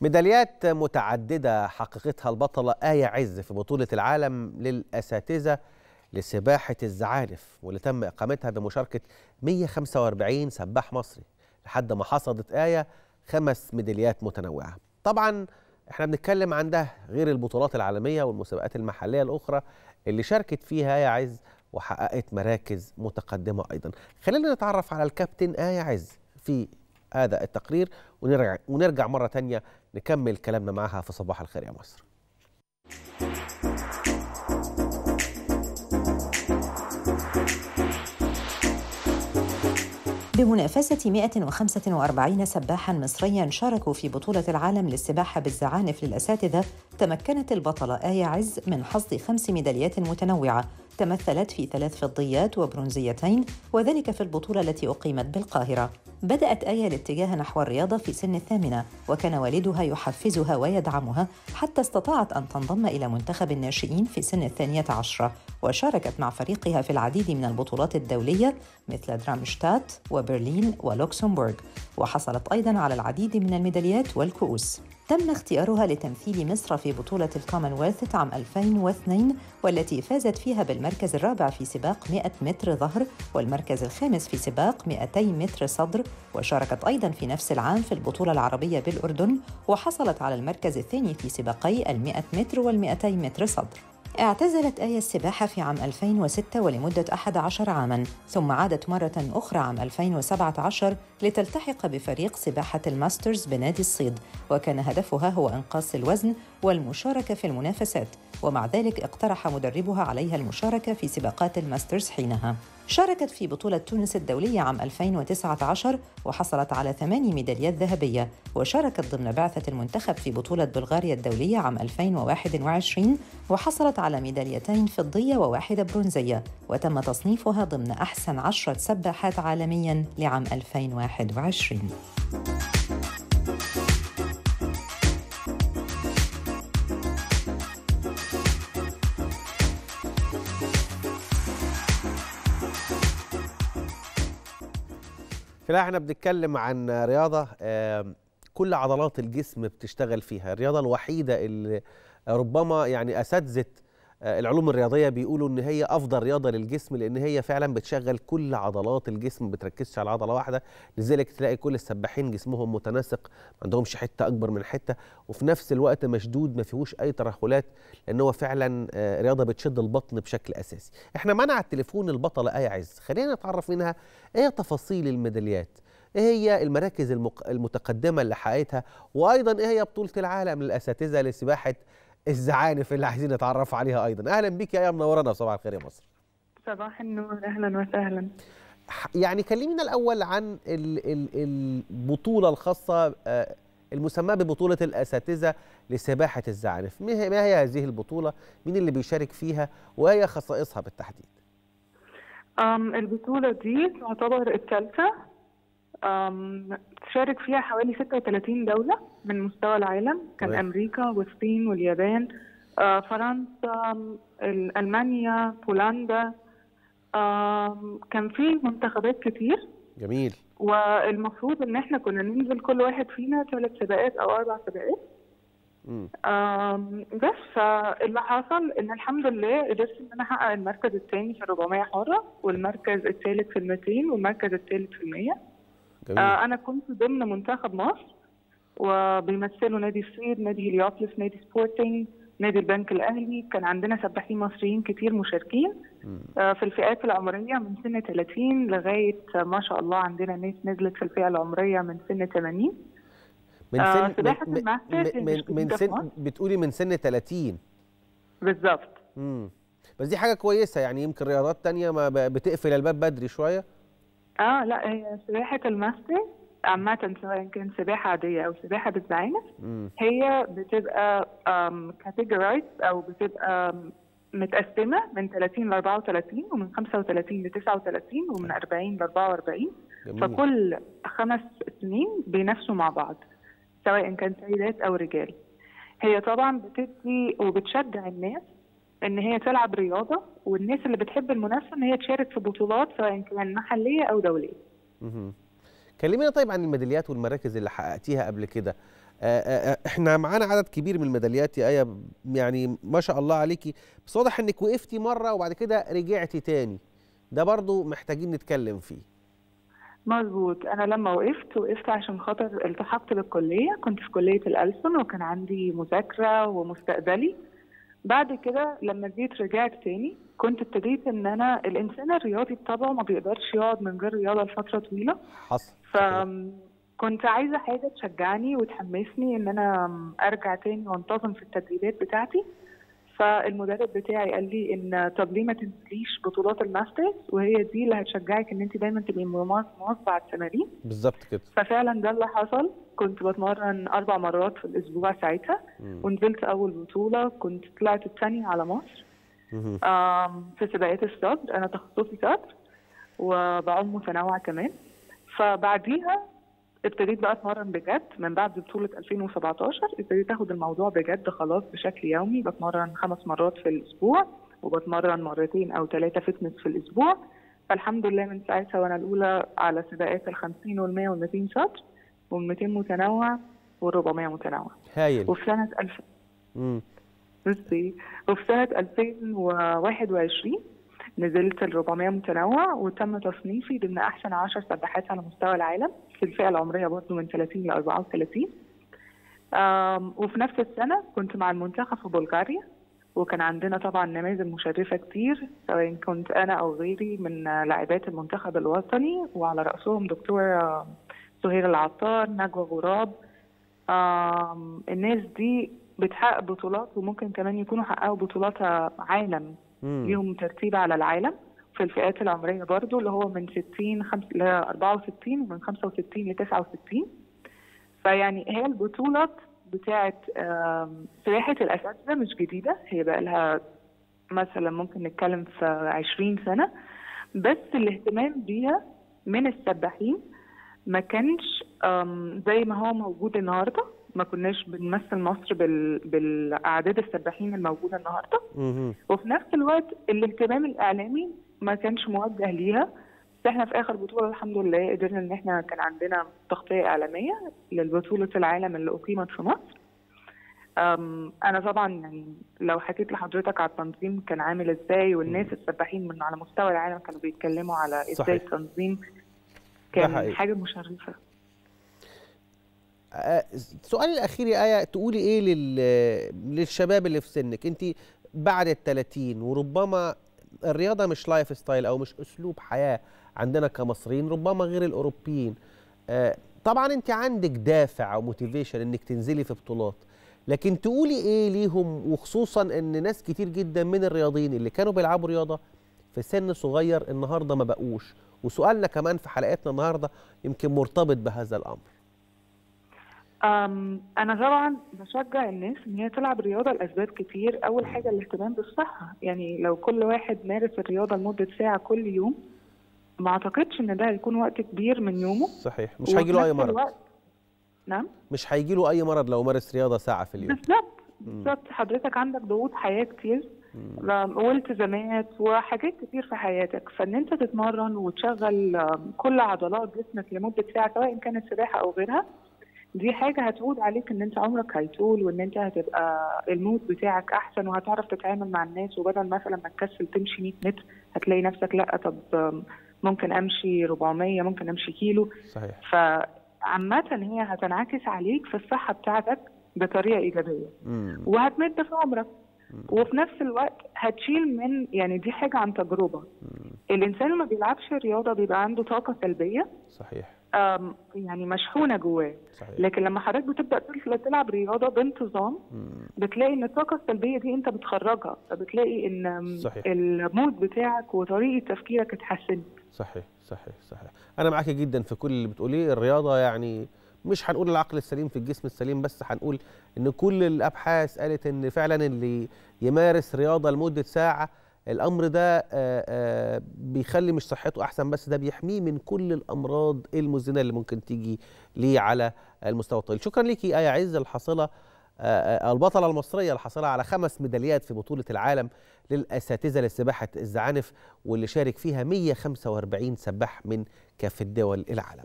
ميداليات متعددة حققتها البطلة آية عز في بطولة العالم للأساتذة لسباحة الزعانف واللي تم إقامتها بمشاركة 145 سباح مصري لحد ما حصدت آية خمس ميداليات متنوعة. طبعا إحنا بنتكلم عن ده غير البطولات العالمية والمسابقات المحلية الأخرى اللي شاركت فيها آية عز وحققت مراكز متقدمة أيضا. خلينا نتعرف على الكابتن آية عز في هذا التقرير ونرجع, ونرجع مرة تانية نكمل كلامنا معها في صباح الخير يا مصر بمنافسة 145 سباحا مصريا شاركوا في بطولة العالم للسباحة بالزعانف للأساتذة تمكنت البطلة آية عز من حصد خمس ميداليات متنوعة تمثلت في ثلاث فضيات وبرونزيتين وذلك في البطولة التي أقيمت بالقاهرة. بدأت آية الاتجاه نحو الرياضة في سن الثامنة وكان والدها يحفزها ويدعمها حتى استطاعت أن تنضم إلى منتخب الناشئين في سن الثانية عشرة. وشاركت مع فريقها في العديد من البطولات الدولية مثل درامشتات وبرلين ولوكسمبورغ. وحصلت أيضا على العديد من الميداليات والكؤوس. تم اختيارها لتمثيل مصر في بطولة الكومنولث عام 2002 والتي فازت فيها بالمركز الرابع في سباق 100 متر ظهر والمركز الخامس في سباق 200 متر صدر. وشاركت أيضا في نفس العام في البطولة العربية بالأردن وحصلت على المركز الثاني في سباقي ال 100 متر وال 200 متر صدر. اعتزلت آية السباحة في عام 2006 ولمدة 11 عاماً، ثم عادت مرة أخرى عام 2017 لتلتحق بفريق سباحة الماسترز بنادي الصيد، وكان هدفها هو إنقاص الوزن والمشاركة في المنافسات، ومع ذلك اقترح مدربها عليها المشاركة في سباقات ال Masters حينها. شاركت في بطولة تونس الدولية عام 2019 وحصلت على ثماني ميداليات ذهبية وشاركت ضمن بعثة المنتخب في بطولة بلغاريا الدولية عام 2021 وحصلت على ميداليتين فضية وواحدة برونزية وتم تصنيفها ضمن أحسن عشرة سباحات عالمياً لعام 2021 الحقيقة إحنا بنتكلم عن رياضة كل عضلات الجسم بتشتغل فيها. الرياضة الوحيدة اللي ربما يعني أساتذة العلوم الرياضية بيقولوا إن هي أفضل رياضة للجسم لأن هي فعلا بتشغل كل عضلات الجسم ما بتركزش على عضلة واحدة. لذلك تلاقي كل السباحين جسمهم متناسق ما عندهمش حتة أكبر من حتة. وفي نفس الوقت مشدود ما فيهوش أي ترهلات لأن هو فعلا رياضة بتشد البطن بشكل أساسي. إحنا معنا على التليفون البطلة آية عز خلينا نتعرف منها إيه تفاصيل الميداليات إيه هي المراكز المتقدمة اللي حققتها وأيضا إيه هي بطولة العالم للأساتذة لسباحة الزعانف اللي عايزين نتعرف عليها أيضا. أهلا بيك يا منورانا صباح الخير يا مصر. صباح النور أهلا وسهلا. يعني كلمينا الأول عن البطولة الخاصة المسماة ببطولة الأساتذة لسباحة الزعانف. ما هي هذه البطولة؟ مين اللي بيشارك فيها؟ وهي خصائصها بالتحديد. البطولة دي تعتبر الثالثة تشارك فيها حوالي 36 دولة من مستوى العالم كان طيب. أمريكا والصين واليابان فرنسا ألمانيا بولندا كان في منتخبات كتير. جميل. والمفروض إن إحنا كنا ننزل كل واحد فينا ثلاث سباقات أو أربع سباقات. بس فاللي حصل إن الحمد لله قدرت إن أنا أحقق المركز الثاني في ال 400 حارة والمركز الثالث في ال 200 والمركز الثالث في ال 100 جميل. آه أنا كنت ضمن منتخب مصر وبيمثلوا نادي الصيد نادي هليوبلس نادي سبورتنج نادي البنك الأهلي كان عندنا سباحين مصريين كتير مشاركين آه في الفئات العمرية من سن 30 لغاية ما شاء الله عندنا ناس نزلت في الفئة العمرية من سن 80 من آه، سن من, ال Masters من, من, من سن. بتقولي من سن 30 بالظبط. بس دي حاجة كويسة يعني يمكن رياضات تانية ما بتقفل الباب بدري شوية. آه لا هي سباحة ال Masters عامة سواء كان سباحة عادية أو سباحة بالزعانف هي بتبقى categorized أو بتبقى متقسمة من 30 ل 34 ومن 35 ل 39 ومن 40 ل 44 جميل. فكل خمس سنين بينافسوا مع بعض سواء كان سيدات أو رجال. هي طبعا بتدي وبتشجع الناس إن هي تلعب رياضة والناس اللي بتحب المنافسة إن هي تشارك في بطولات سواء كان محلية أو دولية. مهم. كلمينا طيب عن الميداليات والمراكز اللي حققتيها قبل كده. آه، آه، إحنا معانا عدد كبير من الميداليات يا آية يعني ما شاء الله عليكي. بس واضح إنك وقفتي مرة وبعد كده رجعتي تاني. ده برضو محتاجين نتكلم فيه. مظبوط. أنا لما وقفت وقفت عشان خاطر التحقت بالكلية. كنت في كلية الألسن وكان عندي مذاكرة ومستقبلي. بعد كده لما جيت رجعت تاني كنت ابتديت إن أنا الإنسان الرياضي بطبعه ما بيقدرش يقعد من غير رياضة لفترة طويلة. حصل. فكنت عايزة حاجة تشجعني وتحمسني إن أنا أرجع تاني وأنتظم في التدريبات بتاعتي. فالمدرب بتاعي قال لي إن طب ليه ما تنزليش بطولات الماسترز وهي دي اللي هتشجعك إن أنت دايما تبقي مواظبه على التمارين بالظبط كده. ففعلا ده اللي حصل. كنت بتمرن أربع مرات في الأسبوع ساعتها مم. ونزلت أول بطولة. كنت طلعت الثانية على مصر. آم، في سباقات الصدر. أنا تخصصي صدر وبعوم متنوع كمان. فبعديها ابتديت بقى أتمرن بجد من بعد بطولة 2017 ابتديت آخد الموضوع بجد خلاص بشكل يومي بتمرن خمس مرات في الأسبوع وبتمرن مرتين أو ثلاثة فتنس في الأسبوع. فالحمد لله من ساعتها وأنا الأولى على سباقات ال 50 وال 100 وال 200 صدر وال 200 متنوع وال 400 متنوع. هايل. وفي سنة 2000 مم. بصي وفي سنة 2021 نزلت ال 400 متنوع وتم تصنيفي ضمن أحسن 10 سباحات على مستوى العالم. في الفئة العمرية برضه من 30 ل 34 آم، وفي نفس السنة كنت مع المنتخب في بلغاريا وكان عندنا طبعا نماذج مشرفة كتير سواء كنت أنا أو غيري من لاعبات المنتخب الوطني وعلى رأسهم دكتور سهير العطار نجوى غراب. الناس دي بتحقق بطولات وممكن كمان يكونوا حققوا بطولات عالم. ليهم ترتيب على العالم. في الفئات العمرية برضو اللي هو من 60 خمس ل 64 ومن 65 ل 69 فيعني هي البطولات بتاعت آم، سباحة الأساتذة مش جديدة هي بقى لها مثلا ممكن نتكلم في 20 سنة. بس الاهتمام بيها من السباحين ما كانش زي ما هو موجود النهارده. ما كناش بنمثل مصر بال... بالأعداد السباحين الموجودة النهارده. وفي نفس الوقت الاهتمام الإعلامي ما كانش موجه ليها. بس إحنا في آخر بطولة الحمد لله قدرنا إن إحنا كان عندنا تغطية إعلامية للبطوله العالم اللي أقيمت في مصر. أنا طبعا يعني لو حكيت لحضرتك على التنظيم كان عامل إزاي والناس السباحين من على مستوى العالم كانوا بيتكلموا على إزاي صحيح. التنظيم كان. حاجة مشرفة. سؤالي الأخير يا آية تقولي إيه لل... للشباب اللي في سنك؟ انت بعد ال 30 وربما الرياضة مش lifestyle أو مش أسلوب حياة عندنا كمصريين ربما غير الأوروبيين. آه، طبعا أنت عندك دافع أو موتيفيشن إنك تنزلي في بطولات لكن تقولي إيه ليهم؟ وخصوصا إن ناس كتير جدا من الرياضيين اللي كانوا بيلعبوا رياضة في سن صغير النهارده ما بقوش. وسؤالنا كمان في حلقتنا النهارده يمكن مرتبط بهذا الأمر. أنا طبعا بشجع الناس إن هي تلعب رياضة لأسباب كتير، أول حاجة الاهتمام بالصحة، يعني لو كل واحد مارس الرياضة لمدة ساعة كل يوم ما أعتقدش إن ده هيكون وقت كبير من يومه. صحيح. مش هيجي له أي مرض. نعم؟ مش هيجي له أي مرض لو مارس رياضة ساعة في اليوم. بالظبط. بالظبط. حضرتك عندك ضغوط حياة كتير. والتزامات وحاجات كتير في حياتك. فإن أنت تتمرن وتشغل كل عضلات جسمك لمدة ساعة سواء كانت سباحة أو غيرها دي حاجة هتعود عليك إن أنت عمرك هيطول وإن أنت هتبقى المود بتاعك أحسن وهتعرف تتعامل مع الناس. وبدل مثلا ما تكسل تمشي 100 متر هتلاقي نفسك لأ طب ممكن أمشي 400 ممكن أمشي كيلو. صحيح. فعامة هي هتنعكس عليك في الصحة بتاعتك بطريقة إيجابية. مم. وهتمد في عمرك. وفي نفس الوقت هتشيل من يعني دي حاجة عن تجربة. الإنسان اللي ما بيلعبش رياضة بيبقى عنده طاقة سلبية. صحيح. يعني مشحونة جواه. لكن لما حضرتك بتبدأ تل- تلعب رياضة بانتظام. بتلاقي إن الطاقة السلبية دي أنت بتخرجها. فبتلاقي إن صحيح. المود بتاعك وطريقة تفكيرك اتحسنت. صحيح صحيح صحيح. أنا معاك جدا في كل اللي بتقوليه. الرياضة يعني مش هنقول العقل السليم في الجسم السليم بس هنقول إن كل الأبحاث قالت إن فعلا اللي يمارس رياضة لمدة ساعة الأمر ده آه، آه، بيخلي مش صحته أحسن بس ده بيحميه من كل الأمراض المزمنه اللي ممكن تيجي ليه على المستوى الطويل. شكرا ليكي إيه عز الحاصله آه، البطلة المصرية الحاصله على خمس ميداليات في بطولة العالم للأساتذة لسباحة الزعانف واللي شارك فيها 145 سباح من كافة دول العالم.